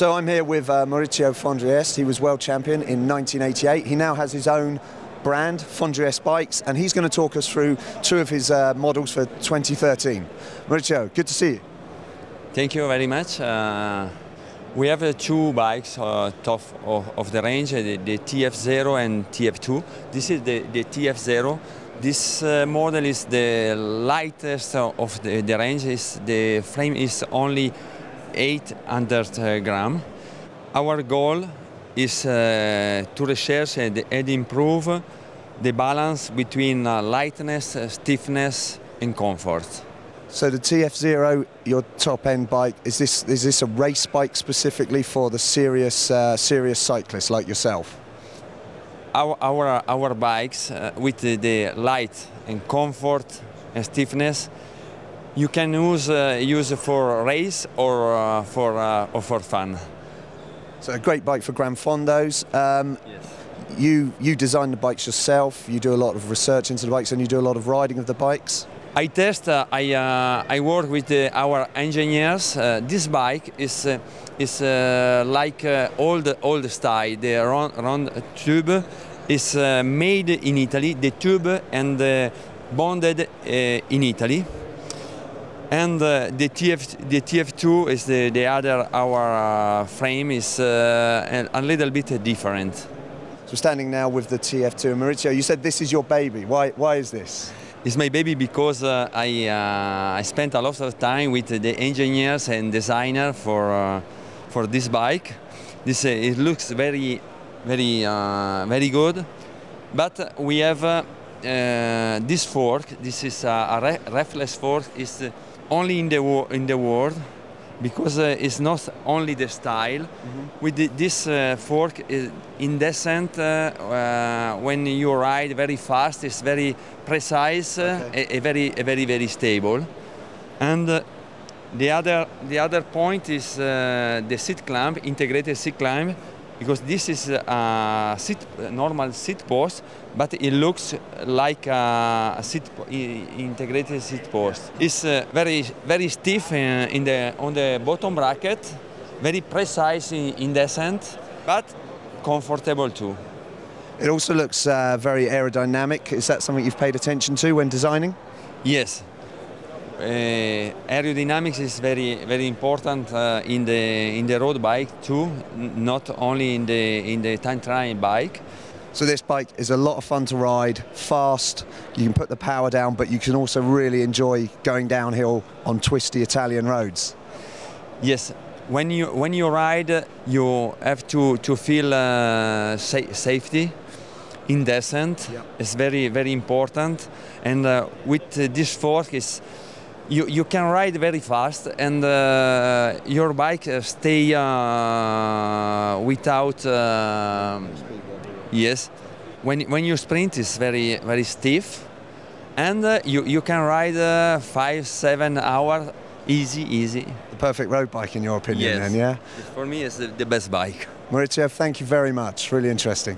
So I'm here with uh, Maurizio Fondriest. He was world champion in 1988. He now has his own brand, Fondriest Bikes, and he's going to talk us through two of his uh, models for 2013. Maurizio, good to see you. Thank you very much. Uh, we have uh, two bikes uh, top of, of, the range, the, the, TF0 and TF2. This is the, the TF0. This uh, model is the lightest of the, the range. Is the frame is only 800 gram. Our goal is uh, to research and, and, improve the balance between uh, lightness, stiffness and comfort. So the TF0, your top-end bike, is this is this a race bike specifically for the serious uh, serious cyclists like yourself? Our our our bikes uh, with the, the, light and comfort and stiffness, you can use uh, use for race or uh, for uh, or for fun. So a great bike for Gran Fondos. Um, yes. You you design the bikes yourself. You do a lot of research into the bikes, and you do a lot of riding of the bikes. I test, uh, I, uh, I work with uh, our engineers. Uh, this bike is, uh, is uh, like old, old style. The round, round tube is made in Italy, the tube and bonded in Italy. And the, TF, the TF2 is the, the other, our frame is a, a little bit different. So standing now with the TF2. Maurizio, you said this is your baby. Why, why is this? It's my baby because uh, I, uh, I spent a lot of time with the engineers and designer for, uh, for this bike. This, uh, it looks very, very, uh, very good. But we have uh, this fork. This is a, a reflex fork. It's only in the, in the world because uh, it's not only the style. Mm -hmm. With the, this uh, fork, in descent, uh, uh, when you ride very fast, it's very precise, okay. a, a, very, a very, very stable. And the other, the other point is the seat clamp, integrated seat clamp, because this is a seat, normal seat post, but it looks like a, seat, integrated seat post. It's uh, very, very stiff in, in, the, on the bottom bracket, very precise in, in descent, but comfortable too. It also looks uh, very aerodynamic. Is that something you've paid attention to when designing? Yes, uh, aerodynamics is very very important uh, in the in the road bike too, not only in the in the time trial bike. So this bike is a lot of fun to ride, fast. You can put the power down, but you can also really enjoy going downhill on twisty Italian roads. Yes, when you when you ride, you have to to feel uh, sa safety in descent. Yeah. It's very very important, and uh, with this fork is you, you can ride very fast and uh, your bike uh, stay uh, without uh, yes. When, when you sprint it's very very stiff. And uh, you, you can ride uh, five seven hours easy easy. The perfect road bike in your opinion yes. then yeah? For me it's the, the best bike. Maurizio thank you very much. Really interesting